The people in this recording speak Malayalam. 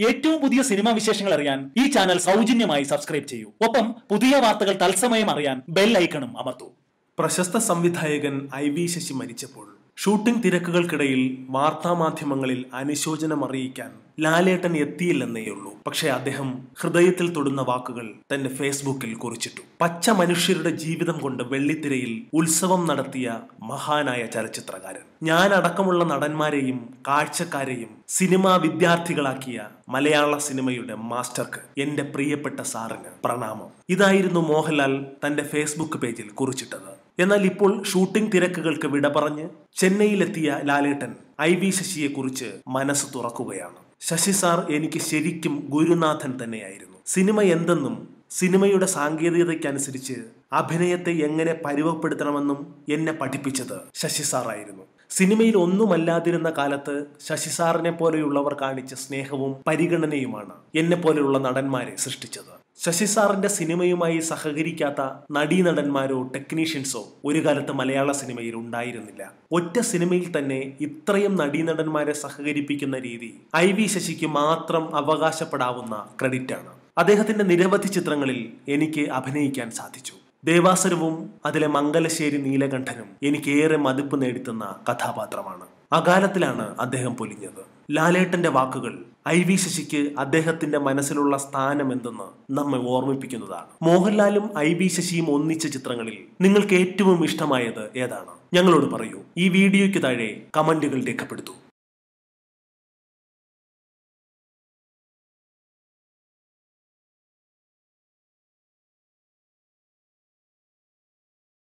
ഏറ്റവും പുതിയ സിനിമാ വിശേഷങ്ങൾ അറിയാൻ ഈ ചാനൽ സൗജന്യമായി സബ്സ്ക്രൈബ് ചെയ്യൂ. ഒപ്പം പുതിയ വാർത്തകൾ തത്സമയം അറിയാൻ ബെൽ ഐക്കണും അമർത്തൂ. പ്രശസ്ത സംവിധായകൻ ഐ വി ശശി മരിച്ചപ്പോൾ ഷൂട്ടിംഗ് തിരക്കുകൾക്കിടയിൽ വാർത്താമാധ്യമങ്ങളിൽ അനുശോചനം അറിയിക്കാൻ ലാലേട്ടൻ എത്തിയില്ലെന്നേയുള്ളൂ. പക്ഷേ അദ്ദേഹം ഹൃദയത്തിൽ തൊടുന്ന വാക്കുകൾ തന്റെ ഫേസ്ബുക്കിൽ കുറിച്ചിട്ടു. പച്ച മനുഷ്യരുടെ ജീവിതം കൊണ്ട് വെള്ളിത്തിരയിൽ ഉത്സവം നടത്തിയ മഹാനായ ചലച്ചിത്രകാരൻ. ഞാൻ അടക്കമുള്ള നടന്മാരെയും കാഴ്ചക്കാരെയും സിനിമാ വിദ്യാർത്ഥികളാക്കിയ മലയാള സിനിമയുടെ മാസ്റ്റർക്ക് എന്റെ പ്രിയപ്പെട്ട സാറിന് പ്രണാമം. ഇതായിരുന്നു മോഹൻലാൽ തന്റെ ഫേസ്ബുക്ക് പേജിൽ കുറിച്ചിട്ടത്. എന്നാൽ ഇപ്പോൾ ഷൂട്ടിംഗ് തിരക്കുകൾക്ക് വിട പറഞ്ഞ് ചെന്നൈയിലെത്തിയ ലാലേട്ടൻ ഐ വി ശശിയെ കുറിച്ച് മനസ്സ് തുറക്കുകയാണ്. ശശി സാർ എനിക്ക് ശരിക്കും ഗുരുനാഥൻ തന്നെയായിരുന്നു. സിനിമ എന്തെന്നും സിനിമയുടെ സാങ്കേതികതയ്ക്കനുസരിച്ച് അഭിനയത്തെ എങ്ങനെ പരുവപ്പെടുത്തണമെന്നും എന്നെ പഠിപ്പിച്ചത് ശശി സാറായിരുന്നു. സിനിമയിൽ ഒന്നുമല്ലാതിരുന്ന കാലത്ത് ശശി സാറിനെ പോലെയുള്ളവർ കാണിച്ച സ്നേഹവും പരിഗണനയുമാണ് എന്നെ പോലെയുള്ള നടന്മാരെ സൃഷ്ടിച്ചത്. ശശി സാറിന്റെ സിനിമയുമായി സഹകരിക്കാത്ത നടീനടന്മാരോ ടെക്നീഷ്യൻസോ ഒരു കാലത്ത് മലയാള സിനിമയിൽ ഉണ്ടായിരുന്നില്ല. ഒറ്റ സിനിമയിൽ തന്നെ ഇത്രയും നടീനടന്മാരെ സഹകരിപ്പിക്കുന്ന രീതി ഐ വി ശശിക്ക് മാത്രം അവകാശപ്പെടാവുന്ന ക്രെഡിറ്റാണ്. അദ്ദേഹത്തിന്റെ നിരവധി ചിത്രങ്ങളിൽ എനിക്ക് അഭിനയിക്കാൻ സാധിച്ചു. ദേവാസുരവും അതിലെ മംഗലശ്ശേരി നീലകണ്ഠനും എനിക്കേറെ മതിപ്പ് നേടിത്തുന്ന കഥാപാത്രമാണ്. അകാലത്തിലാണ് അദ്ദേഹം പൊലിഞ്ഞത്. ലാലേട്ടന്റെ വാക്കുകൾ ഐ വി ശശിക്ക് അദ്ദേഹത്തിന്റെ മനസ്സിലുള്ള സ്ഥാനം എന്തെന്ന് നമ്മെ ഓർമ്മിപ്പിക്കുന്നതാണ്. മോഹൻലാലും ഐ വി ശശിയും ഒന്നിച്ച ചിത്രങ്ങളിൽ നിങ്ങൾക്ക് ഏറ്റവും ഇഷ്ടമായത് ഏതാണ്? ഞങ്ങളോട് പറയൂ. ഈ വീഡിയോയ്ക്ക് താഴെ കമന്റുകൾ രേഖപ്പെടുത്തൂ.